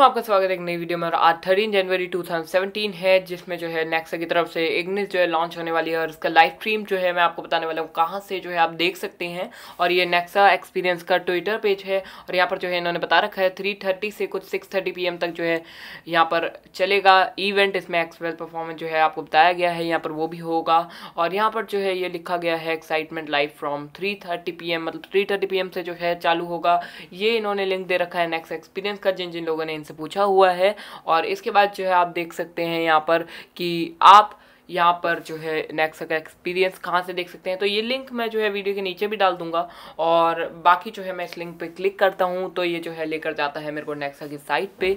आपका स्वागत है एक नई वीडियो में और आज थर्टीन जनवरी 2017 है, जिसमें जो है नेक्सा की तरफ़ से इग्निस जो है लॉन्च होने वाली है और इसका लाइव स्ट्रीम जो है मैं आपको बताने वाला हूँ कहाँ से जो है आप देख सकते हैं। और ये नेक्सा एक्सपीरियंस का ट्विटर पेज है और यहाँ पर जो है इन्होंने बता रखा है थ्री से कुछ सिक्स थर्टी तक जो है यहाँ पर चलेगा। इवेंट इसमें एक्सवेल परफॉर्मेंस जो है आपको बताया गया है, यहाँ पर वो भी होगा। और यहाँ पर जो है ये लिखा गया है excitement live from three thirty मतलब थ्री थर्टी से जो है चालू होगा। ये इन्होंने लिंक दे रखा है नेक्स्ट एक्सपीरियंस का, जिन जिन लोगों ने इनसे पूछा हुआ है और इसके बाद जो है आप देख सकते हैं यहाँ पर कि आप यहाँ पर जो है नेक्सा का एक्सपीरियंस कहाँ से देख सकते हैं। तो ये लिंक मैं जो है वीडियो के नीचे भी डाल दूँगा और बाकी जो है मैं इस लिंक पे क्लिक करता हूँ तो ये जो है लेकर जाता है मेरे को नेक्सा की साइट पे।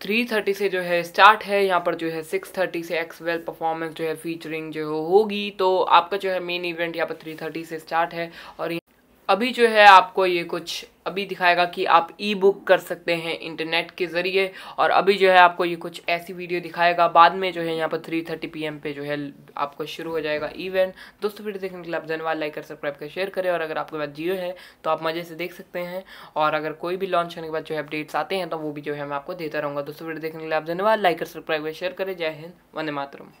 330 से जो है स्टार्ट है, यहाँ पर जो है 630 से एक्सवेल परफॉर्मेंस जो है फीचरिंग जो होगी। तो आपका जो है मेन इवेंट यहाँ पर 330 से स्टार्ट है और अभी जो है आपको ये कुछ अभी दिखाएगा कि आप ई बुक कर सकते हैं इंटरनेट के ज़रिए और अभी जो है आपको ये कुछ ऐसी वीडियो दिखाएगा। बाद में जो है यहाँ पर थ्री थर्टी पी पे जो है आपको शुरू हो जाएगा इवेंट दोस्तों वीडियो देखने के लिए आप धन्यवाद। लाइक कर सब्सक्राइब कर शेयर करें और अगर आपके पास जियो है तो आप मज़े से देख सकते हैं। और अगर कोई भी लॉन्च होने के बाद जो है अपडेट्स आते हैं तो वो भी जो है मैं आपको देता रहूँगा। दोस्तों वीडियो देखने के लिए आप धन्यवाद। लाइक कर सब्सक्राइब कर शेयर करें। जय हिंद। वंदे मातरम।